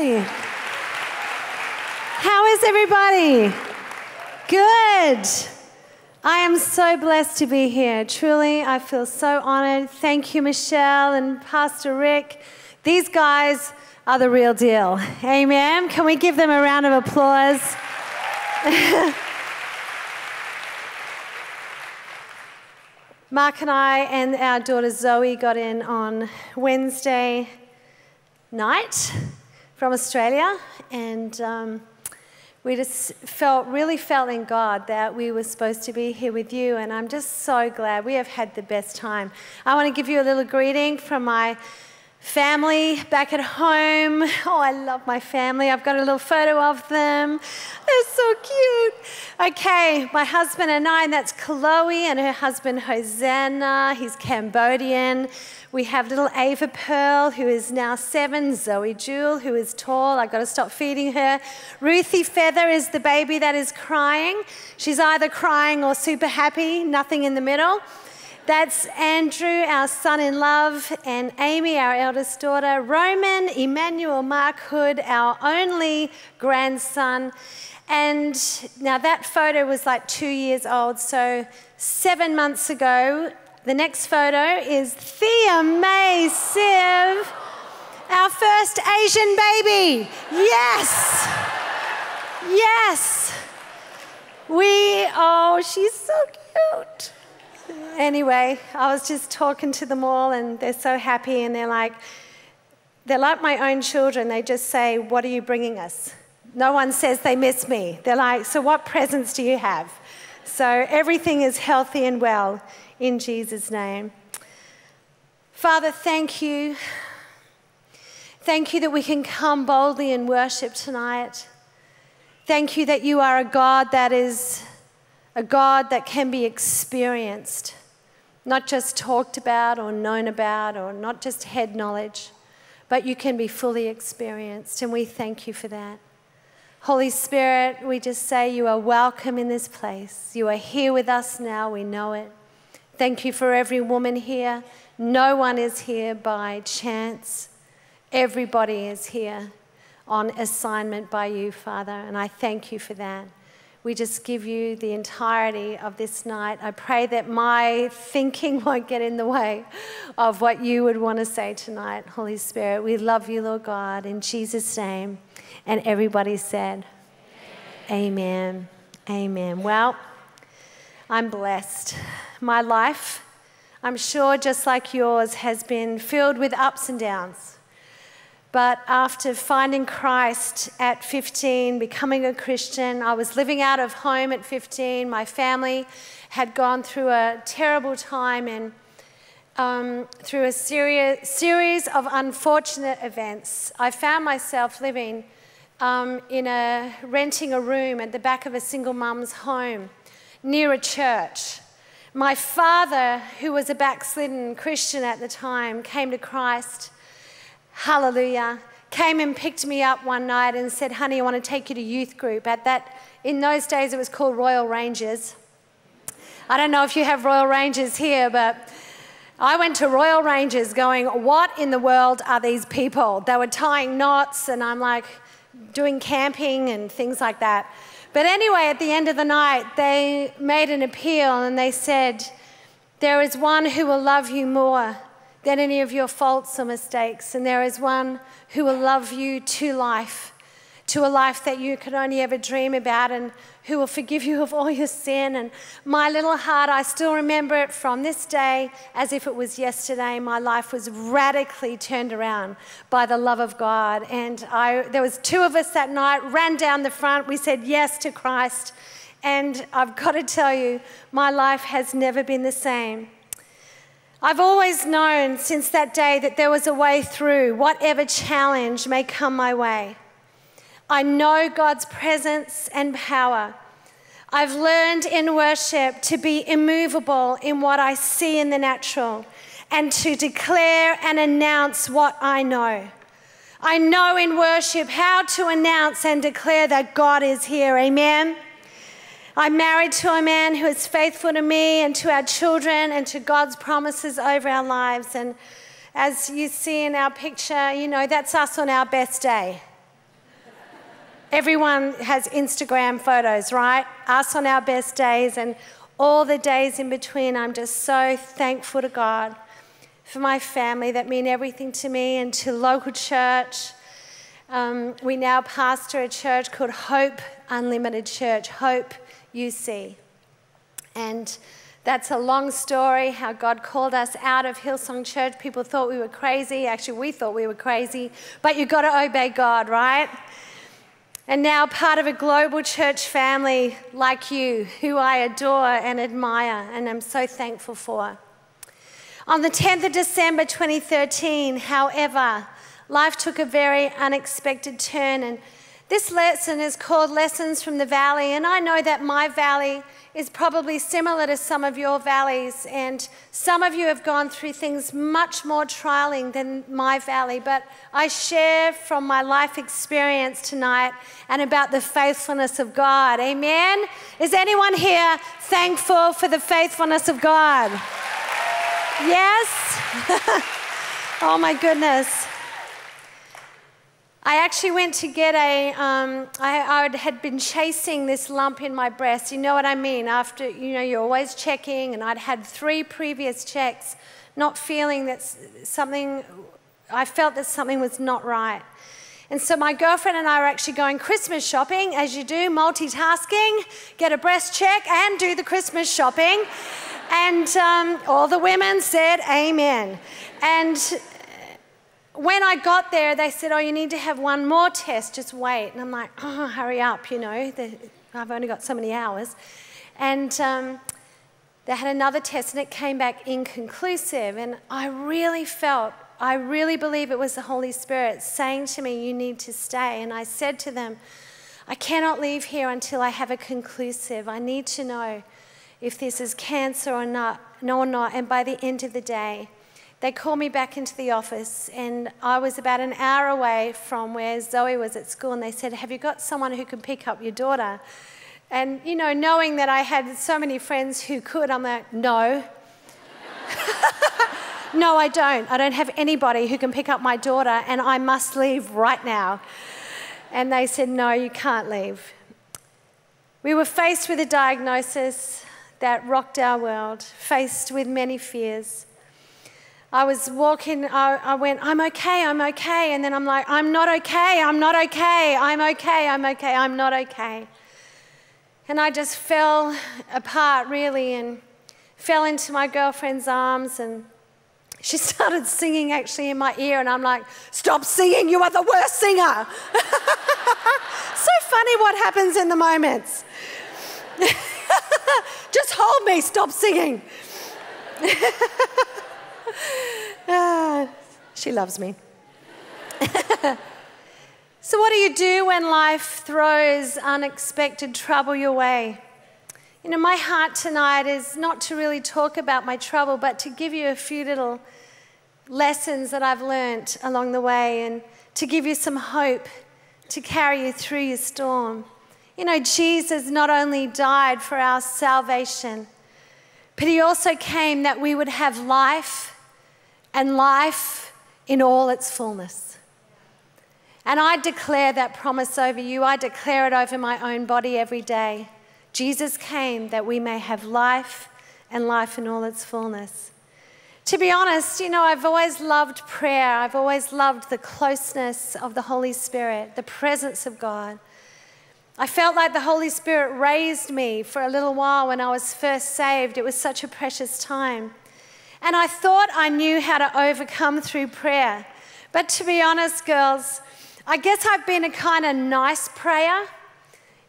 How is everybody? Good. I am so blessed to be here. Truly, I feel so honored. Thank you, Michelle and Pastor Rick. These guys are the real deal. Amen. Can we give them a round of applause? Mark and I and our daughter Zoe got in on Wednesday night from Australia, and um, we just felt really felt in God that we were supposed to be here with you, and I'm just so glad we have had the best time. I want to give you a little greeting from my family back at home. Oh, I love my family. I've got a little photo of them. They're so cute. Okay, my husband and I, and that's Chloe and her husband Hosanna. He's Cambodian. We have little Ava Pearl, who is now seven, Zoe Jewel, who is tall. I've got to stop feeding her. Ruthie Feather is the baby that is crying. She's either crying or super happy, nothing in the middle. That's Andrew, our son in love, and Amy, our eldest daughter, Roman, Emmanuel, Mark Hood, our only grandson. And now that photo was like two years old. So seven months ago, the next photo is Thea May Siv, our first Asian baby. Yes! Yes! We, oh, she's so cute. Anyway, I was just talking to them all, and they're so happy, and they're like, they're like my own children. They just say, What are you bringing us? No one says they miss me. They're like, So what presents do you have? So everything is healthy and well in Jesus' name. Father, thank you. Thank you that we can come boldly and worship tonight. Thank you that you are a God that is a God that can be experienced, not just talked about or known about or not just head knowledge, but you can be fully experienced. And we thank you for that. Holy Spirit, we just say you are welcome in this place. You are here with us now, we know it. Thank you for every woman here. No one is here by chance, everybody is here on assignment by you, Father, and I thank you for that. We just give you the entirety of this night. I pray that my thinking won't get in the way of what you would want to say tonight, Holy Spirit. We love you, Lord God, in Jesus' name. And everybody said, Amen. Amen. Well, I'm blessed. My life, I'm sure, just like yours, has been filled with ups and downs. But after finding Christ at 15, becoming a Christian, I was living out of home at 15. My family had gone through a terrible time and um, through a series, series of unfortunate events. I found myself living um, in a renting a room at the back of a single mum's home near a church. My father, who was a backslidden Christian at the time, came to Christ hallelujah, came and picked me up one night and said, honey, I want to take you to youth group. At that, in those days, it was called Royal Rangers. I don't know if you have Royal Rangers here, but I went to Royal Rangers going, what in the world are these people? They were tying knots, and I'm like doing camping and things like that. But anyway, at the end of the night, they made an appeal and they said, There is one who will love you more than any of your faults or mistakes. And there is one who will love you to life, to a life that you could only ever dream about, and who will forgive you of all your sin. And my little heart, I still remember it from this day as if it was yesterday. My life was radically turned around by the love of God. And I, there was two of us that night, ran down the front. We said yes to Christ. And I've got to tell you, my life has never been the same. I've always known since that day that there was a way through, whatever challenge may come my way. I know God's presence and power. I've learned in worship to be immovable in what I see in the natural and to declare and announce what I know. I know in worship how to announce and declare that God is here. Amen. I'm married to a man who is faithful to me and to our children and to God's promises over our lives. And as you see in our picture, you know, that's us on our best day. Everyone has Instagram photos, right? Us on our best days and all the days in between. I'm just so thankful to God for my family that mean everything to me and to local church. Um, we now pastor a church called Hope Unlimited Church, Hope UC. And that's a long story how God called us out of Hillsong Church. People thought we were crazy. Actually, we thought we were crazy. But you've got to obey God, right? And now part of a global church family like you, who I adore and admire, and I'm so thankful for. On the 10th of December 2013, however, life took a very unexpected turn. And this lesson is called Lessons from the Valley. And I know that my valley is probably similar to some of your valleys. And some of you have gone through things much more trialing than my valley. But I share from my life experience tonight and about the faithfulness of God. Amen? Is anyone here thankful for the faithfulness of God? Yes? oh my goodness. I actually went to get a. Um, I, I had been chasing this lump in my breast. You know what I mean? After, you know, you're always checking, and I'd had three previous checks, not feeling that something, I felt that something was not right. And so my girlfriend and I were actually going Christmas shopping, as you do, multitasking, get a breast check and do the Christmas shopping. And um, all the women said, Amen. And when I got there, they said, Oh, you need to have one more test, just wait. And I'm like, Oh, hurry up, you know, I've only got so many hours. And um, they had another test, and it came back inconclusive. And I really felt, I really believe it was the Holy Spirit saying to me, You need to stay. And I said to them, I cannot leave here until I have a conclusive. I need to know if this is cancer or not, no or not. And by the end of the day, they called me back into the office, and I was about an hour away from where Zoe was at school, and they said, Have you got someone who can pick up your daughter? And, you know, knowing that I had so many friends who could, I'm like, No. no, I don't. I don't have anybody who can pick up my daughter, and I must leave right now. And they said, No, you can't leave. We were faced with a diagnosis that rocked our world, faced with many fears. I was walking, I, I, went, I'm okay, I'm okay. And then I'm like, I'm not okay, I'm not okay, I'm okay, I'm okay, I'm not okay. And I just fell apart really and fell into my girlfriend's arms and she started singing actually in my ear and I'm like, stop singing, you are the worst singer. so funny what happens in the moments. just hold me, stop singing. ah, she loves me. so, what do you do when life throws unexpected trouble your way? You know, my heart tonight is not to really talk about my trouble, but to give you a few little lessons that I've learnt along the way and to give you some hope to carry you through your storm. You know, Jesus not only died for our salvation, but he also came that we would have life and life in all its fullness. And I declare that promise over you. I declare it over my own body every day. Jesus came that we may have life and life in all its fullness. To be honest, you know, I've always loved prayer. I've always loved the closeness of the Holy Spirit, the presence of God. I felt like the Holy Spirit raised me for a little while when I was first saved. It was such a precious time. And I thought I knew how to overcome through prayer. But to be honest, girls, I guess I've been a kind of nice prayer.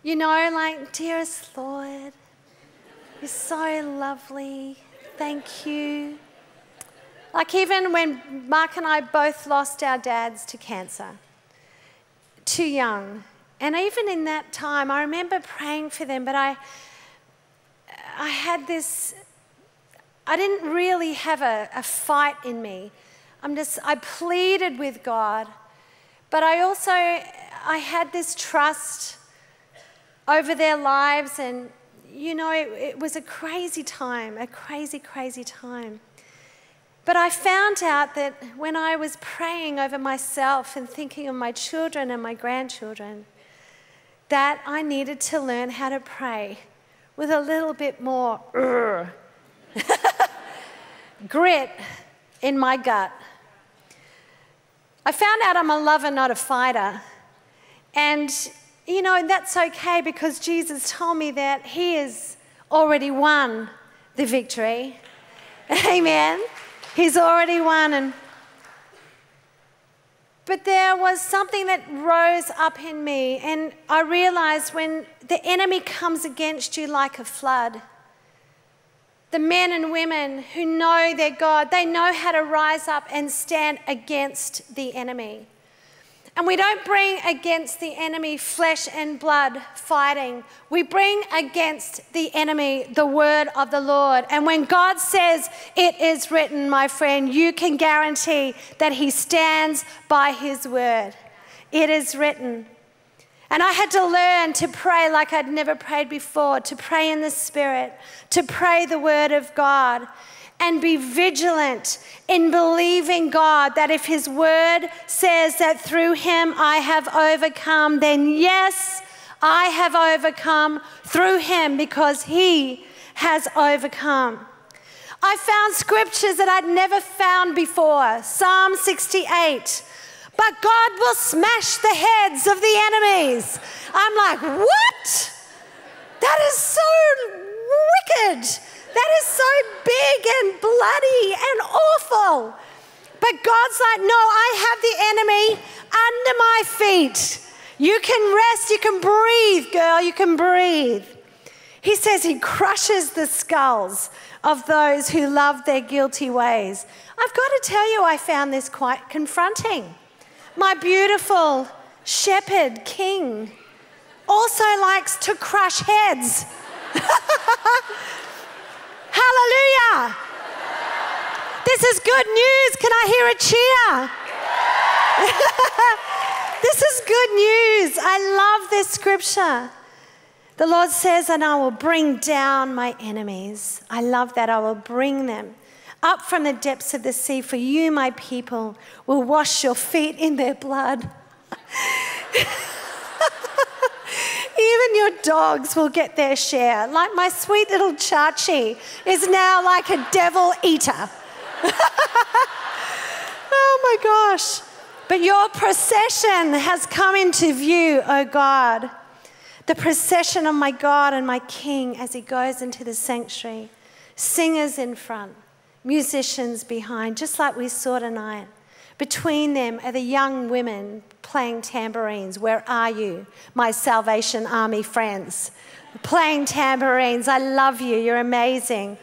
You know, like, dearest Lord, you're so lovely. Thank you. Like, even when Mark and I both lost our dads to cancer, too young. And even in that time, I remember praying for them, but I, I had this I didn't really have a, a fight in me. I'm just, I pleaded with God, but I also, I had this trust over their lives, and you know, it, it was a crazy time, a crazy, crazy time. But I found out that when I was praying over myself and thinking of my children and my grandchildren, that I needed to learn how to pray with a little bit more grit in my gut. I found out I'm a lover, not a fighter. And, you know, that's okay because Jesus told me that He has already won the victory. Amen. He's already won. And but there was something that rose up in me, and I realized when the enemy comes against you like a flood, the men and women who know their God, they know how to rise up and stand against the enemy. And we don't bring against the enemy flesh and blood fighting. We bring against the enemy the word of the Lord. And when God says it is written, my friend, you can guarantee that he stands by his word. It is written. And I had to learn to pray like I'd never prayed before, to pray in the Spirit, to pray the word of God and be vigilant in believing God that if His word says that through Him I have overcome, then yes, I have overcome through Him because He has overcome. I found scriptures that I'd never found before Psalm 68. But God will smash the heads of the enemies. I'm like, what? That is so wicked. That is so big and bloody and awful. But God's like, no, I have the enemy under my feet. You can rest, you can breathe, girl, you can breathe. He says he crushes the skulls of those who love their guilty ways. I've got to tell you, I found this quite confronting. My beautiful shepherd king also likes to crush heads. Hallelujah. This is good news. Can I hear a cheer? this is good news. I love this scripture. The Lord says, and I will bring down my enemies. I love that. I will bring them up from the depths of the sea, for you, my people, will wash your feet in their blood. Even your dogs will get their share. Like my sweet little Chachi is now like a devil eater. oh my gosh. But your procession has come into view, O oh God. The procession of my God and my King as he goes into the sanctuary. Singers in front, musicians behind, just like we saw tonight. Between them are the young women playing tambourines. Where are you, my Salvation Army friends? Playing tambourines. I love you. You're amazing.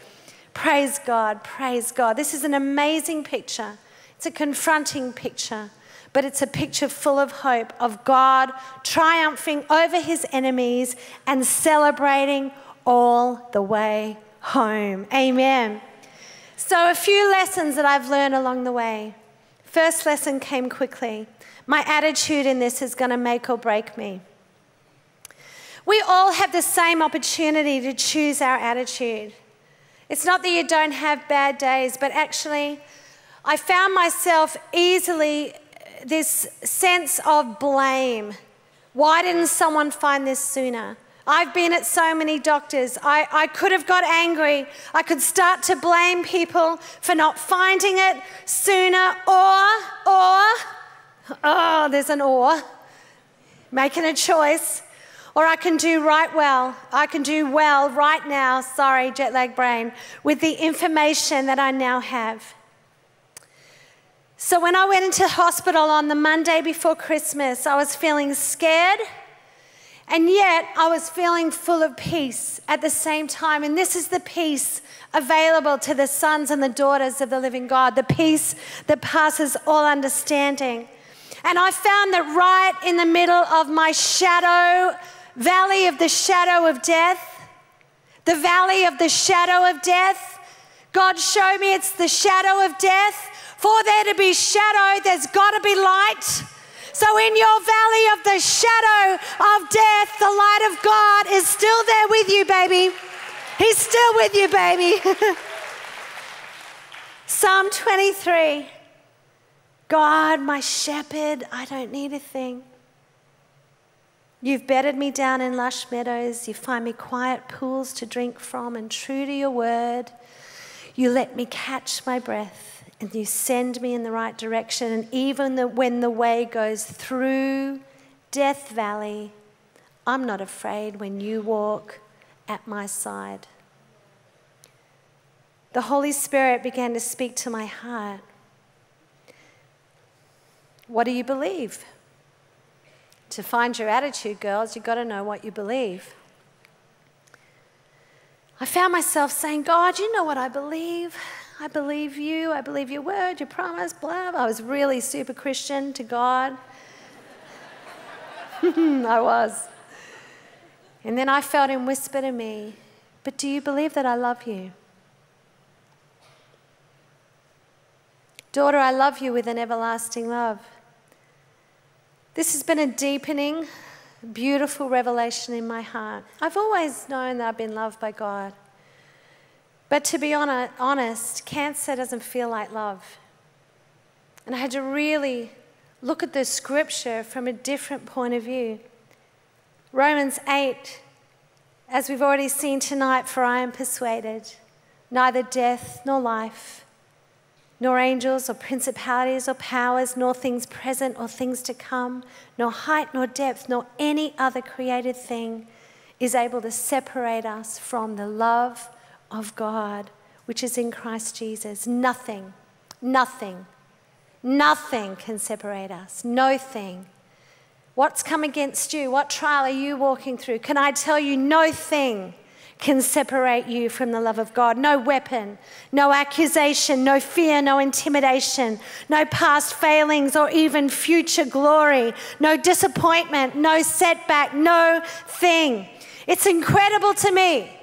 Praise God. Praise God. This is an amazing picture. It's a confronting picture, but it's a picture full of hope of God triumphing over his enemies and celebrating all the way home. Amen. So, a few lessons that I've learned along the way. First lesson came quickly. My attitude in this is going to make or break me. We all have the same opportunity to choose our attitude. It's not that you don't have bad days, but actually, I found myself easily this sense of blame. Why didn't someone find this sooner? I've been at so many doctors. I, I could have got angry. I could start to blame people for not finding it sooner, or, or, oh, there's an or, making a choice. Or I can do right well. I can do well right now, sorry, jet lag brain, with the information that I now have. So when I went into hospital on the Monday before Christmas, I was feeling scared and yet, I was feeling full of peace at the same time. And this is the peace available to the sons and the daughters of the living God, the peace that passes all understanding. And I found that right in the middle of my shadow, valley of the shadow of death, the valley of the shadow of death, God showed me it's the shadow of death. For there to be shadow, there's got to be light. So, in your valley of the shadow of death, the light of God is still there with you, baby. He's still with you, baby. Psalm 23 God, my shepherd, I don't need a thing. You've bedded me down in lush meadows. You find me quiet pools to drink from, and true to your word, you let me catch my breath and you send me in the right direction. And even the, when the way goes through Death Valley, I'm not afraid when you walk at my side. The Holy Spirit began to speak to my heart. What do you believe? To find your attitude, girls, you've got to know what you believe. I found myself saying, God, you know what I believe. I believe you. I believe your word, your promise, blah. I was really super Christian to God. I was. And then I felt him whisper to me, But do you believe that I love you? Daughter, I love you with an everlasting love. This has been a deepening, beautiful revelation in my heart. I've always known that I've been loved by God. But to be honest, cancer doesn't feel like love. And I had to really look at the scripture from a different point of view. Romans 8, as we've already seen tonight, for I am persuaded neither death nor life nor angels or principalities or powers, nor things present or things to come, nor height nor depth, nor any other created thing is able to separate us from the love of God, which is in Christ Jesus. Nothing, nothing, nothing can separate us. No thing. What's come against you? What trial are you walking through? Can I tell you, no thing can separate you from the love of God. No weapon, no accusation, no fear, no intimidation, no past failings or even future glory, no disappointment, no setback, no thing. It's incredible to me.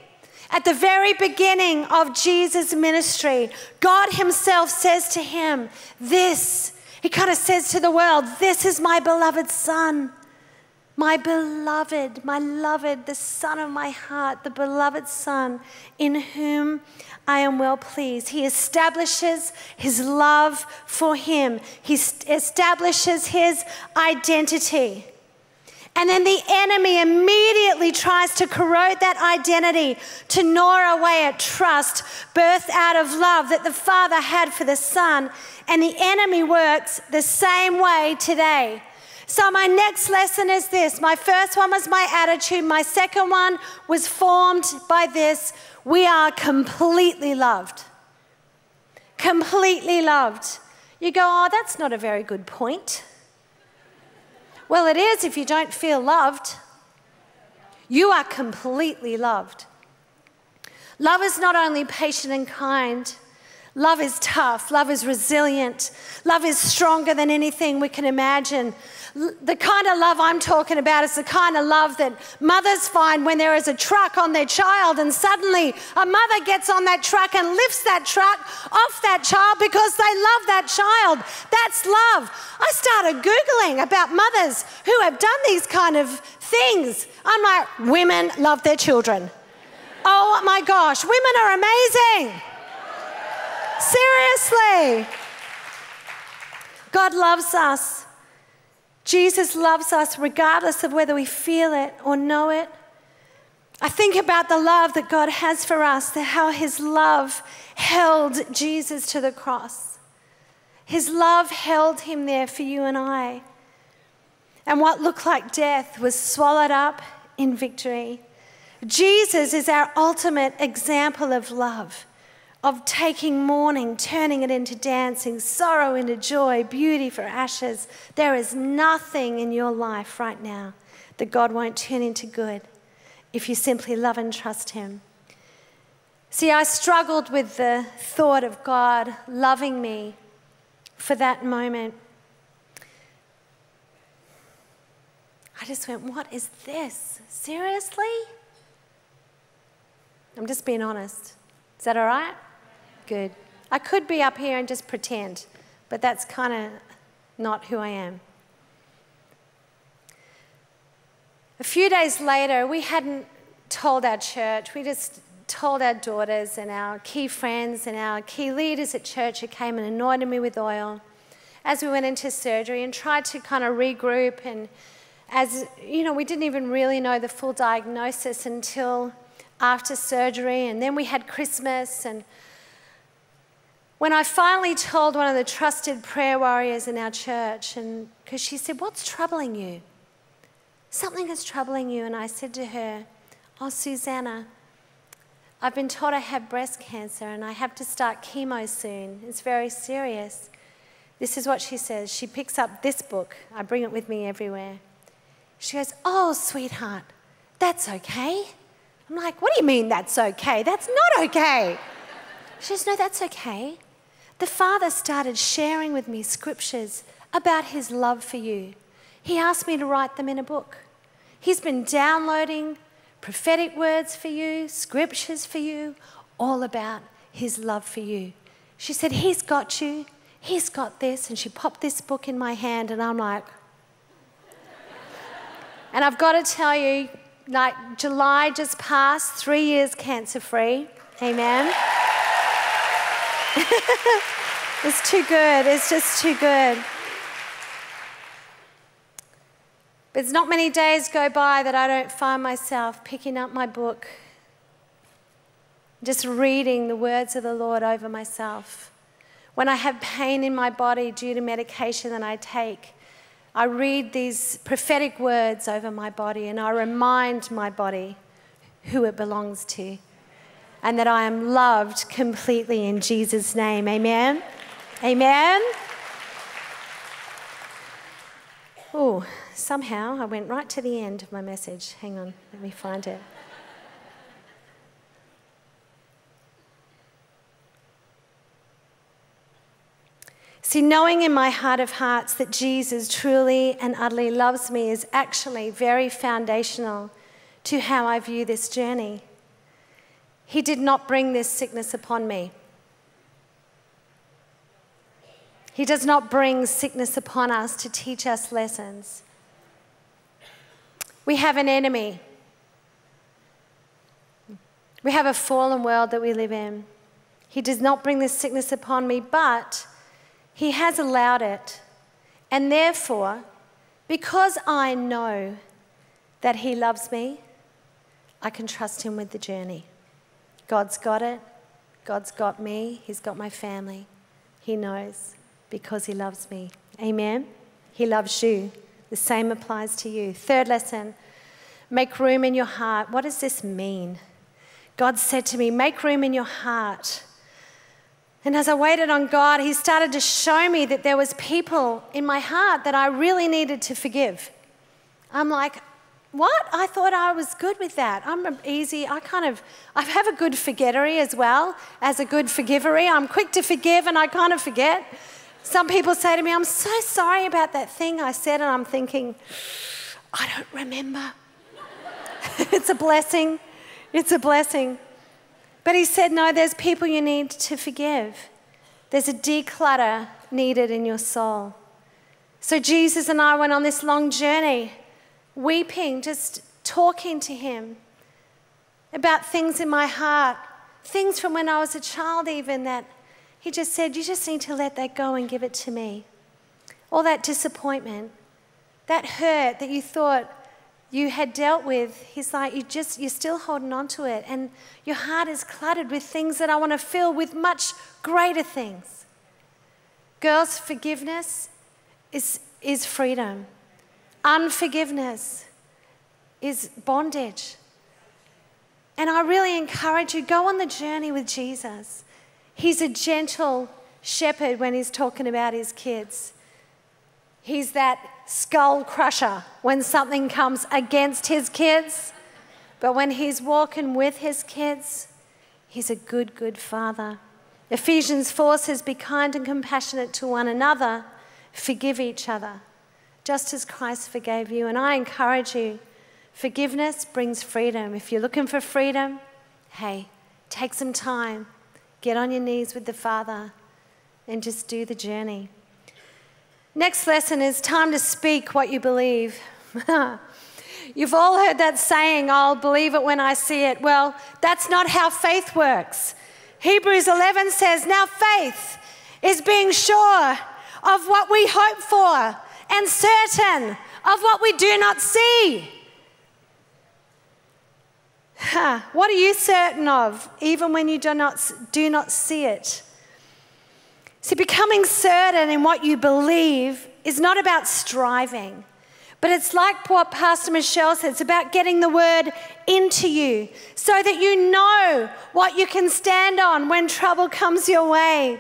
At the very beginning of Jesus' ministry, God Himself says to him, This, He kind of says to the world, This is my beloved Son my beloved, my loved, the Son of my heart, the beloved Son, in whom I am well pleased. He establishes his love for him, he establishes his identity. And then the enemy immediately tries to corrode that identity, to gnaw away at trust, birthed out of love that the Father had for the Son. And the enemy works the same way today. So, my next lesson is this. My first one was my attitude. My second one was formed by this we are completely loved. Completely loved. You go, oh, that's not a very good point. Well, it is if you don't feel loved. You are completely loved. Love is not only patient and kind, love is tough, love is resilient, love is stronger than anything we can imagine the kind of love I'm talking about is the kind of love that mothers find when there is a truck on their child, and suddenly a mother gets on that truck and lifts that truck off that child because they love that child. That's love. I started Googling about mothers who have done these kind of things. I'm like, women love their children. Oh my gosh, women are amazing. Seriously. God loves us. Jesus loves us regardless of whether we feel it or know it. I think about the love that God has for us, how his love held Jesus to the cross. His love held him there for you and I. And what looked like death was swallowed up in victory. Jesus is our ultimate example of love of taking mourning, turning it into dancing, sorrow into joy, beauty for ashes. There is nothing in your life right now that God won't turn into good if you simply love and trust Him. See, I struggled with the thought of God loving me for that moment. I just went, What is this? Seriously? I'm just being honest. Is that all right? Good. I could be up here and just pretend, but that's kind of not who I am. A few days later, we hadn't told our church, we just told our daughters and our key friends and our key leaders at church who came and anointed me with oil as we went into surgery and tried to kind of regroup and as you know, we didn't even really know the full diagnosis until after surgery, and then we had Christmas. And when I finally told one of the trusted prayer warriors in our church, and because she said, What's troubling you? Something is troubling you. And I said to her, Oh, Susanna, I've been told I have breast cancer and I have to start chemo soon. It's very serious. This is what she says. She picks up this book. I bring it with me everywhere. She goes, Oh, sweetheart, that's okay. I'm like, What do you mean that's okay? That's not okay. She says, No, that's okay. The Father started sharing with me scriptures about His love for you. He asked me to write them in a book. He's been downloading prophetic words for you, scriptures for you, all about His love for you. She said, He's got you. He's got this. And she popped this book in my hand, and I'm like, and I've got to tell you, like July just passed, three years cancer free. Amen. it's too good. It's just too good. But it's not many days go by that I don't find myself picking up my book, just reading the words of the Lord over myself. When I have pain in my body due to medication that I take, I read these prophetic words over my body and I remind my body who it belongs to and that I am loved completely in Jesus' name. Amen. Amen. Oh, somehow I went right to the end of my message. Hang on, let me find it. See, knowing in my heart of hearts that Jesus truly and utterly loves me is actually very foundational to how I view this journey. He did not bring this sickness upon me. He does not bring sickness upon us to teach us lessons. We have an enemy. We have a fallen world that we live in. He does not bring this sickness upon me, but he has allowed it. And therefore, because I know that He loves me, I can trust Him with the journey. God's got it. God's got me. He's got my family. He knows because He loves me. Amen. He loves you. The same applies to you. Third lesson make room in your heart. What does this mean? God said to me, Make room in your heart and as I waited on God, He started to show me that there was people in my heart that I really needed to forgive. I'm like, what? I thought I was good with that. I'm easy. I kind of, I have a good forgettery as well as a good forgivery. I'm quick to forgive and I kind of forget. Some people say to me, I'm so sorry about that thing I said, and I'm thinking, I don't remember. it's a blessing. It's a blessing. But he said, No, there's people you need to forgive. There's a declutter needed in your soul. So Jesus and I went on this long journey, weeping, just talking to him about things in my heart, things from when I was a child, even that he just said, You just need to let that go and give it to me. All that disappointment, that hurt that you thought you had dealt with, he's like, you just, you're still holding on to it. And your heart is cluttered with things that I want to fill with much greater things. Girls, forgiveness is, is freedom. Unforgiveness is bondage. And I really encourage you go on the journey with Jesus. He's a gentle shepherd when he's talking about his kids. He's that skull crusher when something comes against his kids. But when he's walking with his kids, he's a good, good father. Ephesians 4 says, Be kind and compassionate to one another, forgive each other, just as Christ forgave you. And I encourage you, forgiveness brings freedom. If you're looking for freedom, hey, take some time, get on your knees with the Father, and just do the journey. Next lesson is time to speak what you believe. You've all heard that saying, I'll believe it when I see it. Well, that's not how faith works. Hebrews 11 says, Now faith is being sure of what we hope for and certain of what we do not see. Huh. What are you certain of, even when you do not, do not see it? See, becoming certain in what you believe is not about striving, but it's like what Pastor Michelle said it's about getting the word into you so that you know what you can stand on when trouble comes your way.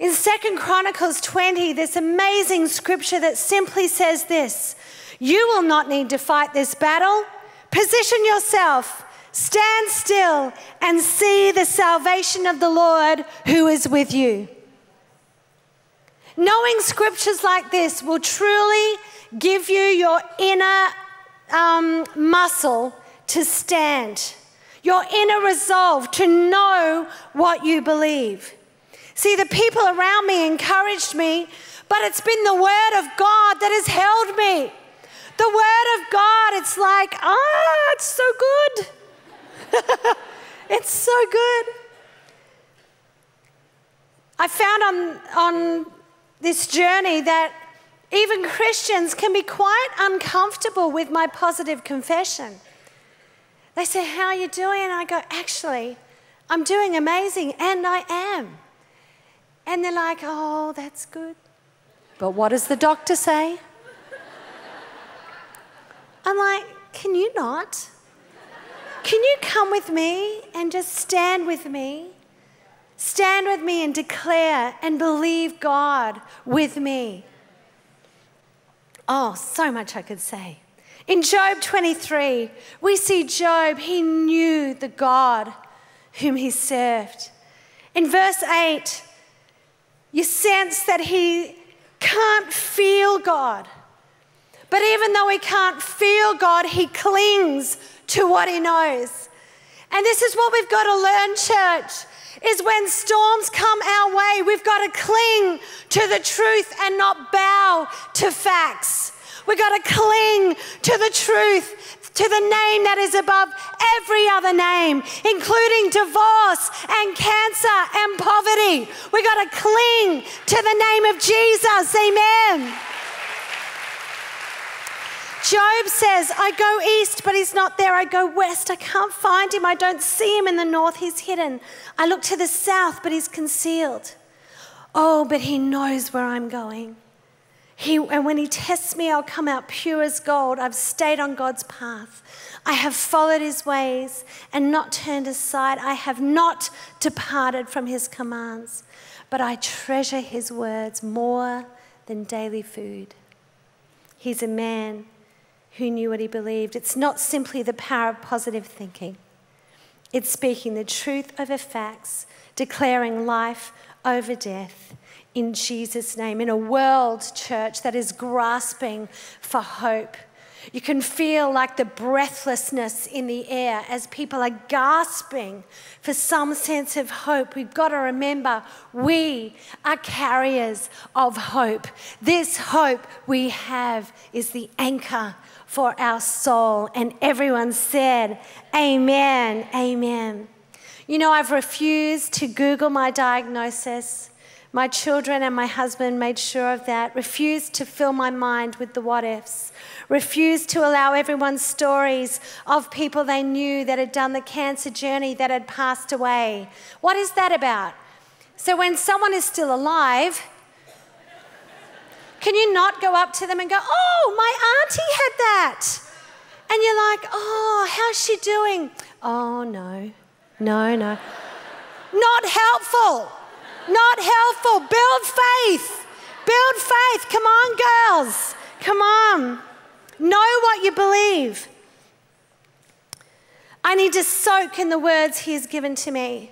In Second Chronicles 20, this amazing scripture that simply says this You will not need to fight this battle. Position yourself, stand still, and see the salvation of the Lord who is with you. Knowing scriptures like this will truly give you your inner um, muscle to stand, your inner resolve to know what you believe. See, the people around me encouraged me, but it's been the Word of God that has held me. The Word of God, it's like, ah, it's so good. it's so good. I found on, on this journey that even Christians can be quite uncomfortable with my positive confession. They say, How are you doing? And I go, Actually, I'm doing amazing, and I am. And they're like, Oh, that's good. But what does the doctor say? I'm like, can you not? Can you come with me and just stand with me? Stand with me and declare and believe God with me. Oh, so much I could say. In Job 23, we see Job, he knew the God whom he served. In verse 8, you sense that he can't feel God. But even though he can't feel God, he clings to what he knows. And this is what we've got to learn, church, is when storms come our way, we've got to cling to the truth and not bow to facts. We've got to cling to the truth, to the name that is above every other name, including divorce and cancer and poverty. We've got to cling to the name of Jesus. Amen. Job says, I go east, but he's not there. I go west. I can't find him. I don't see him in the north. He's hidden. I look to the south, but he's concealed. Oh, but he knows where I'm going. He, and when he tests me, I'll come out pure as gold. I've stayed on God's path. I have followed his ways and not turned aside. I have not departed from his commands, but I treasure his words more than daily food. He's a man who knew what he believed. It's not simply the power of positive thinking, it's speaking the truth over facts, declaring life over death in Jesus' name. In a world, church, that is grasping for hope. You can feel like the breathlessness in the air as people are gasping for some sense of hope. We've got to remember we are carriers of hope. This hope we have is the anchor for our soul. And everyone said, Amen, Amen. You know, I've refused to Google my diagnosis. My children and my husband made sure of that. Refused to fill my mind with the what ifs. Refused to allow everyone's stories of people they knew that had done the cancer journey that had passed away. What is that about? So when someone is still alive, can you not go up to them and go, Oh, my auntie had that? And you're like, Oh, how's she doing? Oh, no, no, no. Not helpful. Not helpful. Build faith. Build faith. Come on, girls. Come on. Know what you believe. I need to soak in the words He has given to me.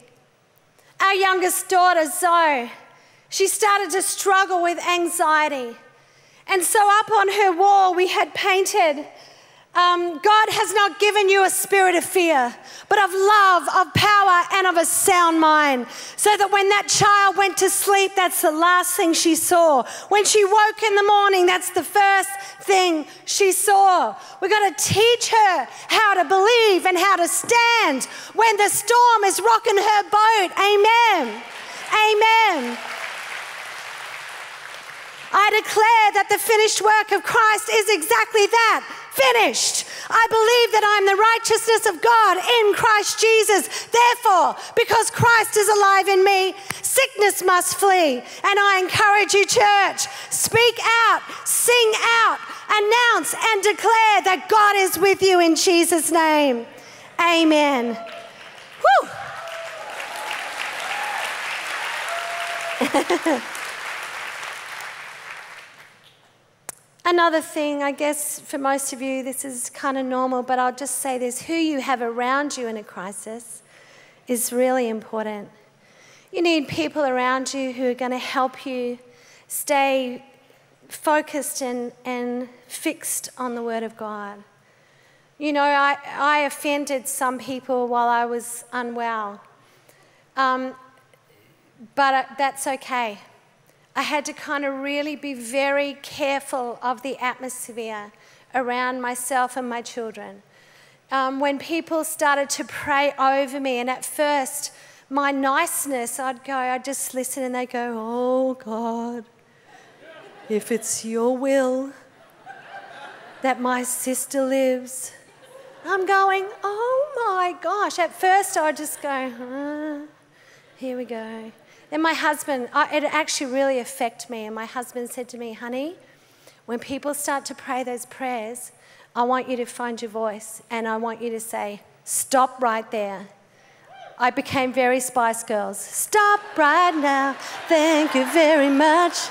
Our youngest daughter, Zoe, she started to struggle with anxiety. And so, up on her wall, we had painted um, God has not given you a spirit of fear, but of love, of power, and of a sound mind. So that when that child went to sleep, that's the last thing she saw. When she woke in the morning, that's the first thing she saw. We've got to teach her how to believe and how to stand when the storm is rocking her boat. Amen. Amen. I declare that the finished work of Christ is exactly that finished. I believe that I'm the righteousness of God in Christ Jesus. Therefore, because Christ is alive in me, sickness must flee. And I encourage you, church, speak out, sing out, announce, and declare that God is with you in Jesus' name. Amen. Woo! Another thing, I guess for most of you, this is kind of normal, but I'll just say this who you have around you in a crisis is really important. You need people around you who are going to help you stay focused and, and fixed on the Word of God. You know, I, I offended some people while I was unwell, um, but that's okay I had to kind of really be very careful of the atmosphere around myself and my children. Um, when people started to pray over me, and at first, my niceness, I'd go, I'd just listen, and they'd go, Oh God, if it's your will that my sister lives. I'm going, Oh my gosh. At first, I'd just go, Here we go. Then my husband, it actually really affected me. And my husband said to me, honey, when people start to pray those prayers, I want you to find your voice and I want you to say, stop right there. I became very Spice Girls. Stop right now. Thank you very much.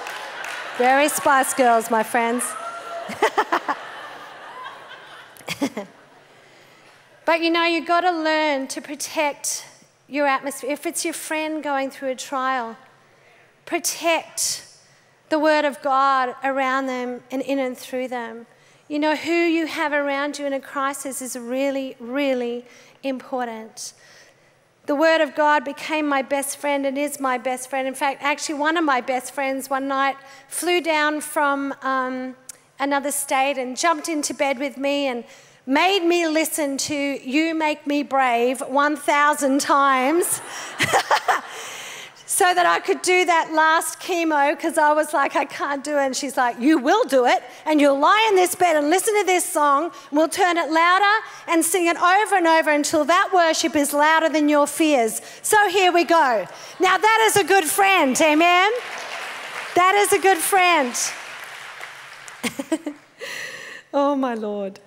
Very Spice Girls, my friends. but you know, you've got to learn to protect your atmosphere. If it's your friend going through a trial, protect the Word of God around them and in and through them. You know, who you have around you in a crisis is really, really important. The Word of God became my best friend and is my best friend. In fact, actually, one of my best friends one night flew down from um, another state and jumped into bed with me and made me listen to You Make Me Brave 1,000 times so that I could do that last chemo because I was like, I can't do it. And she's like, You will do it. And you'll lie in this bed and listen to this song. We'll turn it louder and sing it over and over until that worship is louder than your fears. So here we go. Now, that is a good friend. Amen. That is a good friend. oh, my Lord.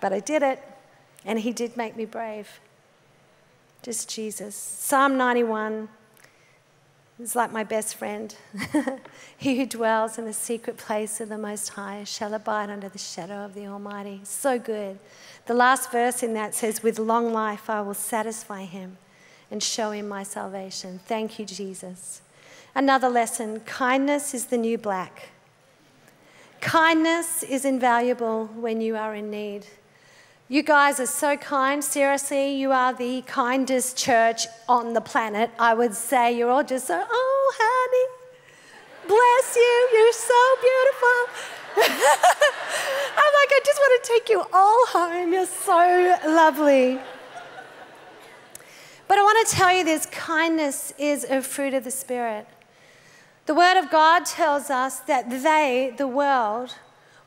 But I did it, and He did make me brave. Just Jesus. Psalm 91 is like my best friend. he who dwells in the secret place of the Most High shall abide under the shadow of the Almighty. So good. The last verse in that says, With long life I will satisfy him and show him my salvation. Thank you, Jesus. Another lesson kindness is the new black. Kindness is invaluable when you are in need. You guys are so kind. Seriously, you are the kindest church on the planet. I would say you're all just so, oh, honey, bless you. You're so beautiful. I'm like, I just want to take you all home. You're so lovely. But I want to tell you this kindness is a fruit of the Spirit. The Word of God tells us that they, the world,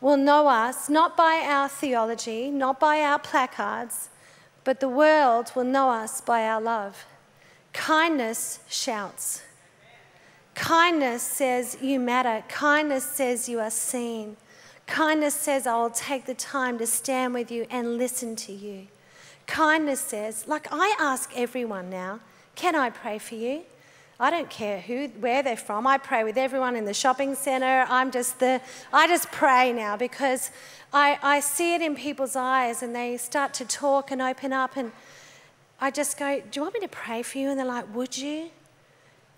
will know us not by our theology, not by our placards, but the world will know us by our love. Kindness shouts. Kindness says you matter. Kindness says you are seen. Kindness says I will take the time to stand with you and listen to you. Kindness says, like I ask everyone now, can I pray for you? I don't care who, where they're from. I pray with everyone in the shopping centre. I'm just the, I just pray now because I, I see it in people's eyes and they start to talk and open up and I just go, do you want me to pray for you? And they're like, would you?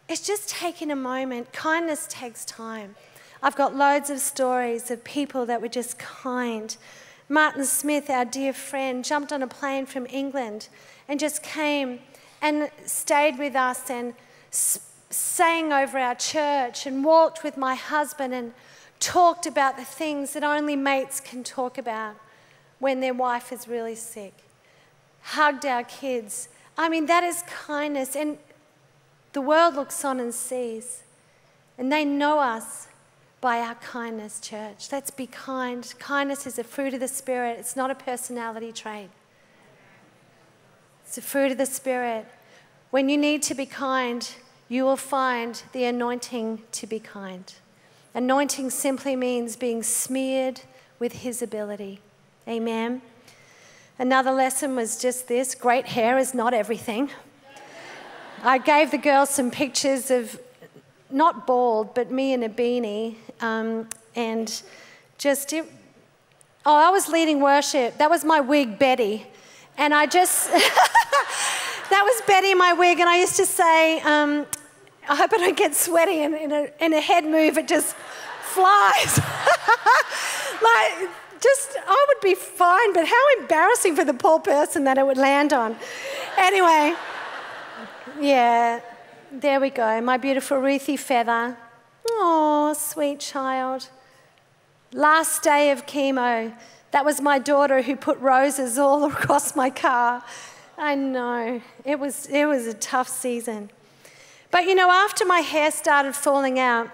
It's just taking a moment. Kindness takes time. I've got loads of stories of people that were just kind. Martin Smith, our dear friend, jumped on a plane from England and just came and stayed with us and sang over our church and walked with my husband and talked about the things that only mates can talk about when their wife is really sick. Hugged our kids. I mean, that is kindness. And the world looks on and sees. And they know us by our kindness, church. Let's be kind. Kindness is a fruit of the Spirit, it's not a personality trait. It's a fruit of the Spirit. When you need to be kind, you will find the anointing to be kind. Anointing simply means being smeared with His ability. Amen. Another lesson was just this great hair is not everything. I gave the girls some pictures of not bald, but me in a beanie. Um, and just, it, oh, I was leading worship. That was my wig, Betty. And I just, that was Betty, in my wig. And I used to say, um, I hope I don't get sweaty. And in a, in a head move, it just flies. like, just, I would be fine, but how embarrassing for the poor person that it would land on. Anyway, yeah, there we go. My beautiful Ruthie Feather. Oh, sweet child. Last day of chemo, that was my daughter who put roses all across my car. I know, it was, it was a tough season. But you know, after my hair started falling out,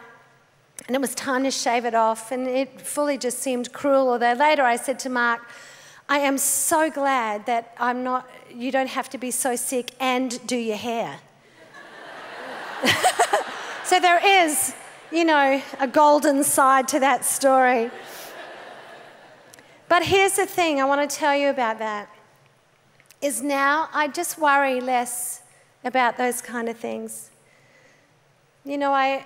and it was time to shave it off, and it fully just seemed cruel. Although later I said to Mark, I am so glad that I'm not, you don't have to be so sick and do your hair. so there is, you know, a golden side to that story. But here's the thing I want to tell you about that is now I just worry less about those kind of things. You know, I,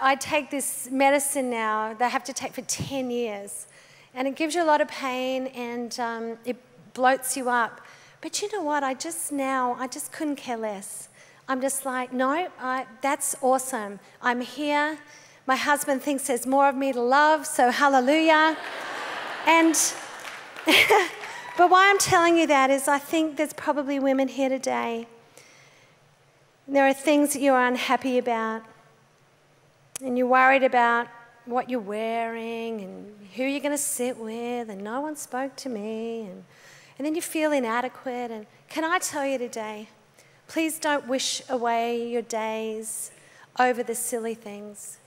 I take this medicine now that I have to take for 10 years, and it gives you a lot of pain and um, it bloats you up. But you know what? I just now, I just couldn't care less. I'm just like, no, I, that's awesome. I'm here. My husband thinks there's more of me to love, so hallelujah. and, but why I'm telling you that is I think there's probably women here today. There are things that you're unhappy about and you're worried about what you're wearing and who you're going to sit with, and no one spoke to me, and, and then you feel inadequate. And can I tell you today, please don't wish away your days over the silly things.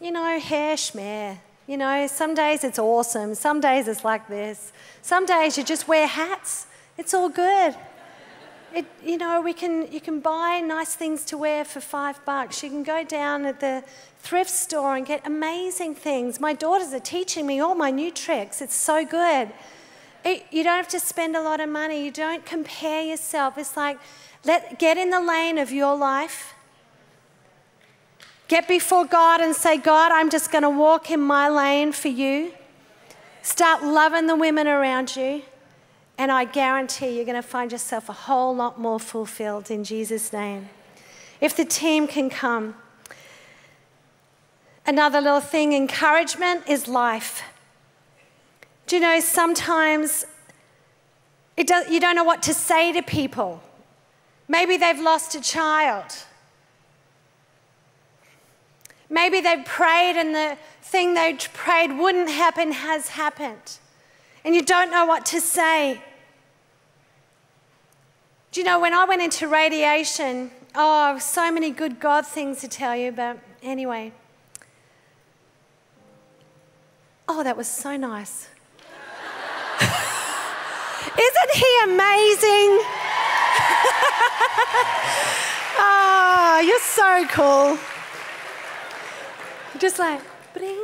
You know, hair schmear. You know, some days it's awesome, some days it's like this. Some days you just wear hats. It's all good. It, you know, we can, you can buy nice things to wear for five bucks. You can go down at the thrift store and get amazing things. My daughters are teaching me all my new tricks. It's so good. It, you don't have to spend a lot of money. You don't compare yourself. It's like, let, get in the lane of your life. Get before God and say, God, I'm just going to walk in my lane for you. Start loving the women around you. And I guarantee you're going to find yourself a whole lot more fulfilled in Jesus' name. If the team can come. Another little thing encouragement is life. Do you know sometimes does, you don't know what to say to people? Maybe they've lost a child. Maybe they've prayed and the thing they prayed wouldn't happen has happened and you don't know what to say. Do you know, when I went into radiation, oh, so many good God things to tell you, but anyway. Oh, that was so nice. Isn't he amazing? oh, you're so cool. Just like, bring.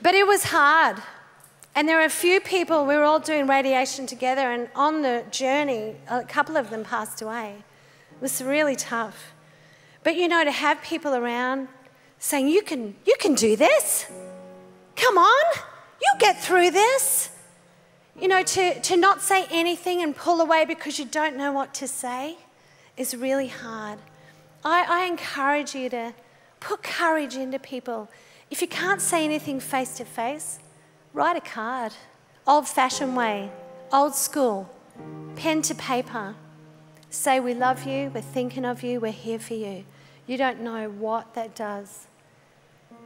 but it was hard. And there were a few people, we were all doing radiation together, and on the journey, a couple of them passed away. It was really tough. But you know, to have people around saying, You can, you can do this. Come on, you'll get through this. You know, to, to not say anything and pull away because you don't know what to say is really hard. I, I encourage you to put courage into people. If you can't say anything face to face, write a card. Old fashioned way, old school, pen to paper. Say, We love you, we're thinking of you, we're here for you. You don't know what that does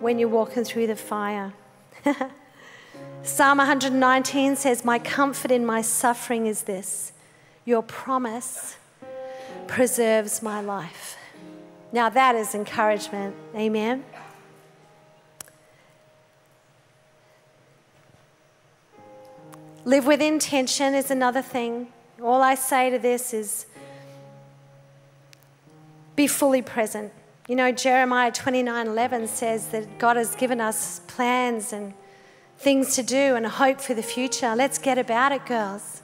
when you're walking through the fire. Psalm 119 says, My comfort in my suffering is this Your promise preserves my life. Now, that is encouragement. Amen. Live with intention is another thing. All I say to this is be fully present. You know, Jeremiah 29 11 says that God has given us plans and things to do and a hope for the future. Let's get about it, girls.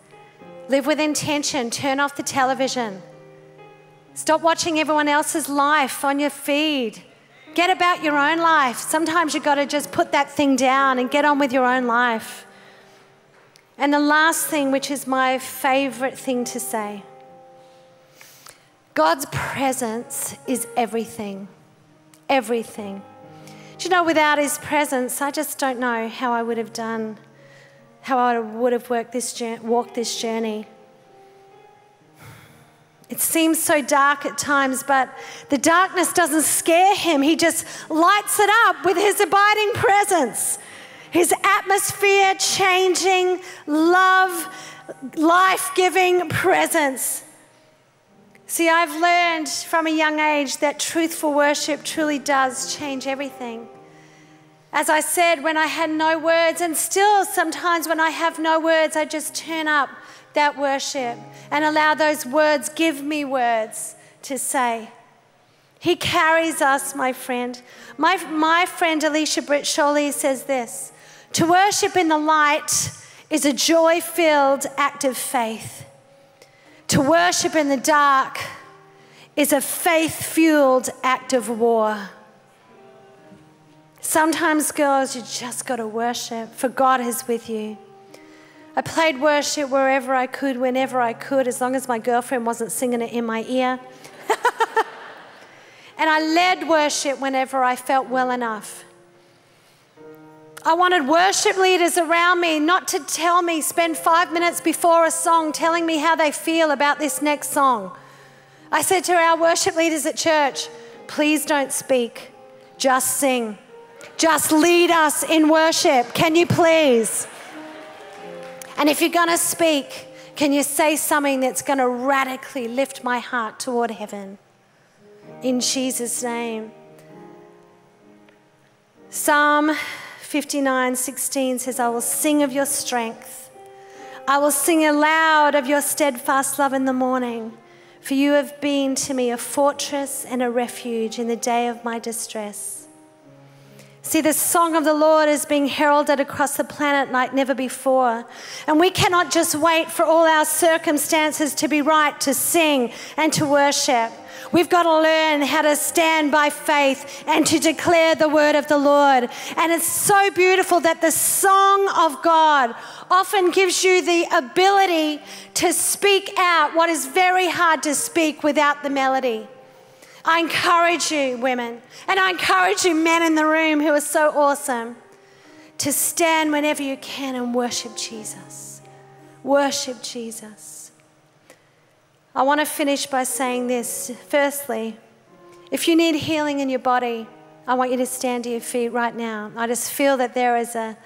Live with intention. Turn off the television. Stop watching everyone else's life on your feed. Get about your own life. Sometimes you've got to just put that thing down and get on with your own life. And the last thing, which is my favorite thing to say God's presence is everything. Everything. Do you know, without His presence, I just don't know how I would have done, how I would have worked this, walked this journey. It seems so dark at times, but the darkness doesn't scare him. He just lights it up with his abiding presence, his atmosphere changing, love, life giving presence. See, I've learned from a young age that truthful worship truly does change everything. As I said, when I had no words, and still sometimes when I have no words, I just turn up that worship and allow those words give me words to say. He carries us, my friend. My, my friend Alicia Britt Chole says this To worship in the light is a joy filled act of faith. To worship in the dark is a faith fueled act of war. Sometimes, girls, you just got to worship, for God is with you. I played worship wherever I could, whenever I could, as long as my girlfriend wasn't singing it in my ear. and I led worship whenever I felt well enough. I wanted worship leaders around me not to tell me, spend five minutes before a song telling me how they feel about this next song. I said to our worship leaders at church, please don't speak, just sing. Just lead us in worship. Can you please? And if you're going to speak, can you say something that's going to radically lift my heart toward heaven? In Jesus' name. Psalm 59 16 says, I will sing of your strength. I will sing aloud of your steadfast love in the morning. For you have been to me a fortress and a refuge in the day of my distress. See, the song of the Lord is being heralded across the planet like never before. And we cannot just wait for all our circumstances to be right to sing and to worship. We've got to learn how to stand by faith and to declare the word of the Lord. And it's so beautiful that the song of God often gives you the ability to speak out what is very hard to speak without the melody. I encourage you, women, and I encourage you, men in the room who are so awesome, to stand whenever you can and worship Jesus. Worship Jesus. I want to finish by saying this. Firstly, if you need healing in your body, I want you to stand to your feet right now. I just feel that there is a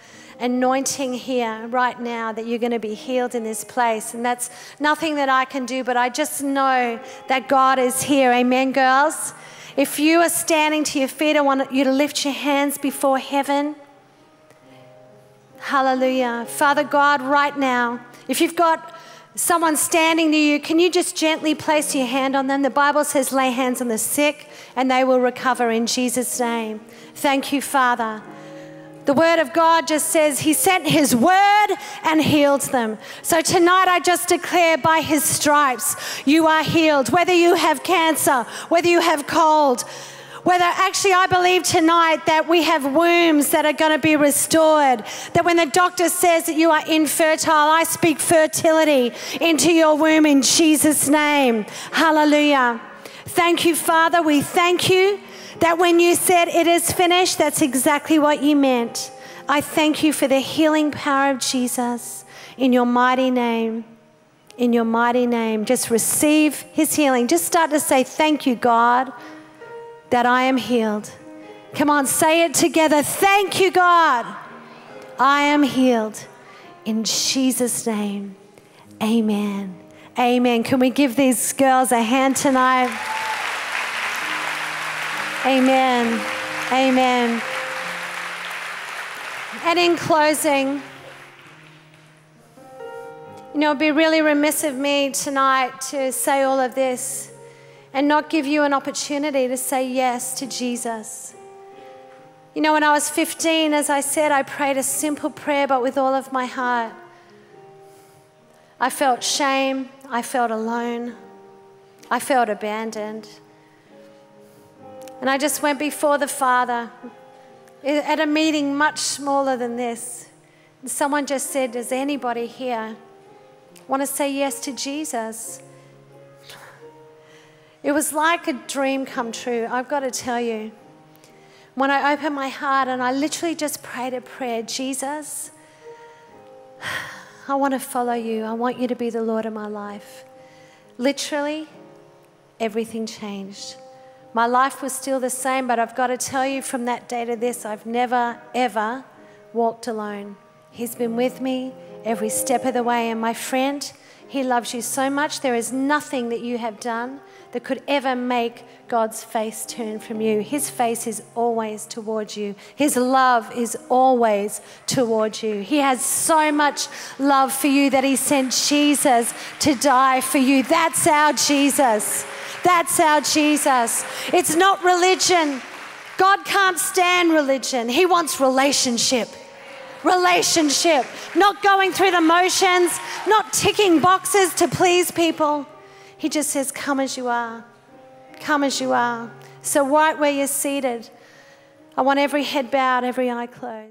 anointing here right now that you're going to be healed in this place. And that's nothing that I can do, but I just know that God is here. Amen, girls? If you are standing to your feet, I want you to lift your hands before heaven. Hallelujah. Father God, right now, if you've got someone standing near you, can you just gently place your hand on them? The Bible says, lay hands on the sick and they will recover in Jesus' name. Thank you, Father. The word of God just says he sent his word and healed them. So tonight I just declare by his stripes you are healed. Whether you have cancer, whether you have cold, whether actually I believe tonight that we have wombs that are going to be restored. That when the doctor says that you are infertile, I speak fertility into your womb in Jesus' name. Hallelujah. Thank you, Father. We thank you that when you said it is finished, that's exactly what you meant. I thank you for the healing power of Jesus in your mighty name. In your mighty name, just receive his healing. Just start to say, Thank you, God that I am healed. Come on, say it together. Thank you, God. I am healed. In Jesus' name, amen Amen. Can we give these girls a hand tonight? Amen. Amen. And in closing, you know, it'd be really remiss of me tonight to say all of this and not give you an opportunity to say yes to Jesus. You know, when I was 15, as I said, I prayed a simple prayer, but with all of my heart. I felt shame. I felt alone. I felt abandoned. And I just went before the Father at a meeting much smaller than this. And someone just said, Does anybody here want to say yes to Jesus? It was like a dream come true, I've got to tell you. When I opened my heart and I literally just prayed a prayer Jesus, I want to follow you. I want you to be the Lord of my life. Literally, everything changed. My life was still the same, but I've got to tell you from that day to this, I've never, ever walked alone. He's been with me every step of the way. And my friend, He loves you so much. There is nothing that you have done that could ever make God's face turn from you. His face is always towards you, His love is always towards you. He has so much love for you that He sent Jesus to die for you. That's our Jesus. That's our Jesus. It's not religion. God can't stand religion, He wants relationship. Relationship. Not going through the motions, not ticking boxes to please people. He just says, Come as you are. Come as you are. So, right where you're seated, I want every head bowed, every eye closed.